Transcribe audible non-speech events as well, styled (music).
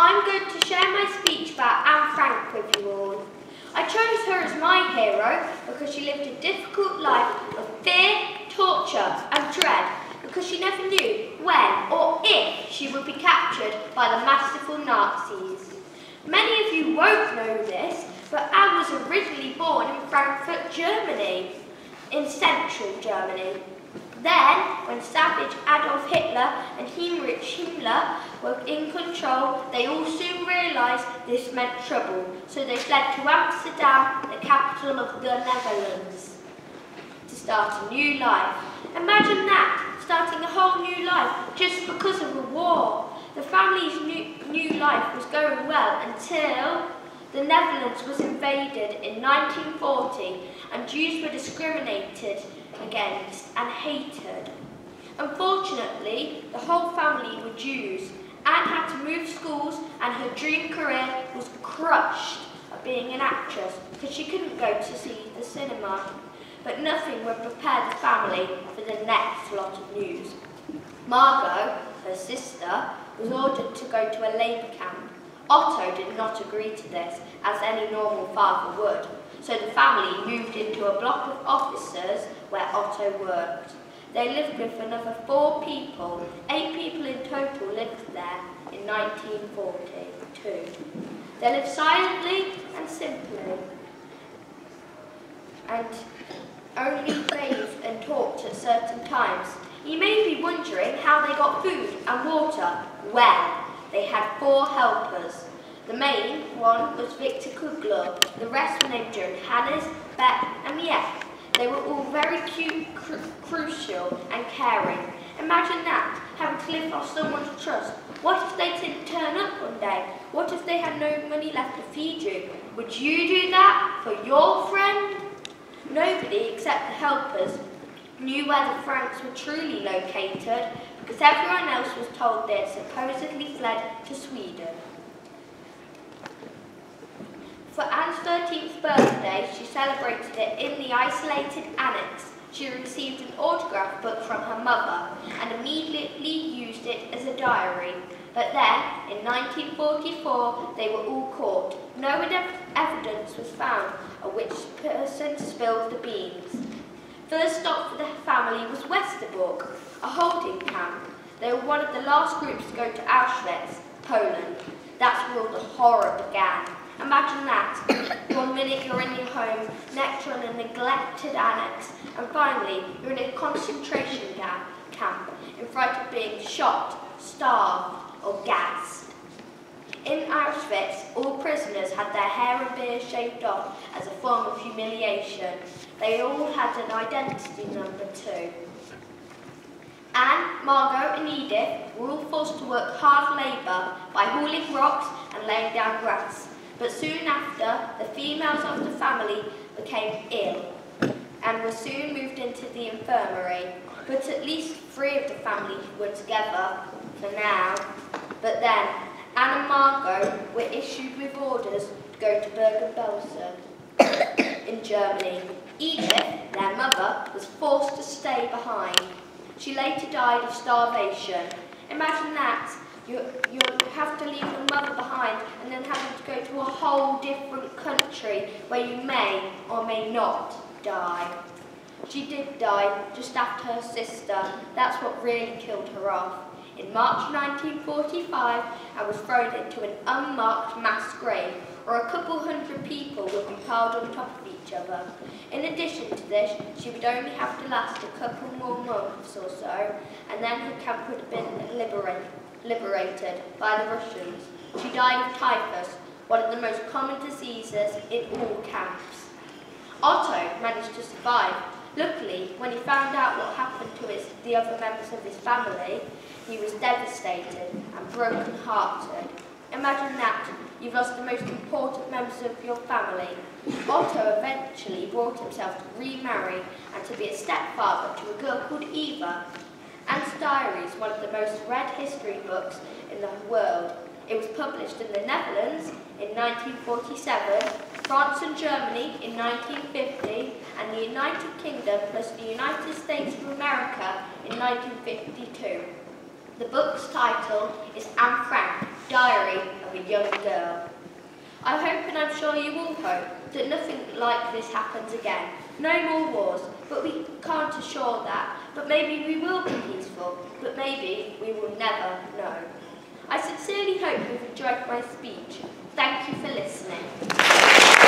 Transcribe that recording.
I'm going to share my speech about Anne Frank with you all. I chose her as my hero because she lived a difficult life of fear, torture and dread because she never knew when or if she would be captured by the masterful Nazis. Many of you won't know this, but Anne was originally born in Frankfurt, Germany, in central Germany. Then, when savage Adolf Hitler and Heinrich Himmler were in control, they all soon realised this meant trouble, so they fled to Amsterdam, the capital of the Netherlands, to start a new life. Imagine that, starting a whole new life just because of a war. The family's new, new life was going well until the Netherlands was invaded in 1940 and Jews were discriminated against and hated. Unfortunately, the whole family were Jews. Anne had to move schools and her dream career was crushed of being an actress because she couldn't go to see the cinema. But nothing would prepare the family for the next lot of news. Margot, her sister, was ordered to go to a labour camp. Otto did not agree to this, as any normal father would, so the family moved into a block of offices where Otto worked. They lived with another four people. Eight people in total lived there in 1942. They lived silently and simply, and only bathed and talked at certain times. You may be wondering how they got food and water. Well, they had four helpers. The main one was Victor Kugler. The rest were named Johannes, Bep and Miep. They were all very cute, cru crucial and caring. Imagine that, having to live off someone's trust. What if they didn't turn up one day? What if they had no money left to feed you? Would you do that for your friend? Nobody except the helpers knew where the Franks were truly located because everyone else was told they had supposedly fled to Sweden. For Anne's 13th birthday, she celebrated it in the isolated annex. She received an autograph book from her mother and immediately used it as a diary. But then, in 1944, they were all caught. No evidence was found of which person spilled the beans. First stop for the family was Westerbork, a holding camp. They were one of the last groups to go to Auschwitz, Poland. That's where all the horror began. Imagine that. (coughs) One minute you're in your home, next you're in a neglected annex, and finally you're in a concentration camp in front of being shot, starved, or gassed. In Auschwitz, all prisoners had their hair and beard shaved off as a form of humiliation. They all had an identity number too. Anne, Margot and Edith were all forced to work hard labour by hauling rocks and laying down grass. But soon after, the females of the family became ill and were soon moved into the infirmary. But at least three of the family were together for now. But then, Anne and Margot were issued with orders to go to Bergen-Belsen in Germany. Edith, their mother, was forced to stay behind. She later died of starvation. Imagine that. You, you have to leave your mother behind and then having to go to a whole different country where you may or may not die. She did die just after her sister. That's what really killed her off. In March 1945, I was thrown into an unmarked mass grave, where a couple hundred people were piled on top of each other. In addition to this, she would only have to last a couple more months or so, and then her camp would have been liberated liberated by the Russians. She died of typhus, one of the most common diseases in all camps. Otto managed to survive. Luckily, when he found out what happened to his, the other members of his family, he was devastated and broken-hearted. Imagine that, you've lost the most important members of your family. Otto eventually brought himself to remarry and to be a stepfather to a girl called Eva, Anne's Diary is one of the most read history books in the world. It was published in the Netherlands in 1947, France and Germany in 1950, and the United Kingdom plus the United States of America in 1952. The book's title is Anne Frank, Diary of a Young Girl. I hope and I'm sure you all hope that nothing like this happens again. No more wars, but we can't assure that. But maybe we will be peaceful, but maybe we will never know. I sincerely hope you've enjoyed my speech. Thank you for listening.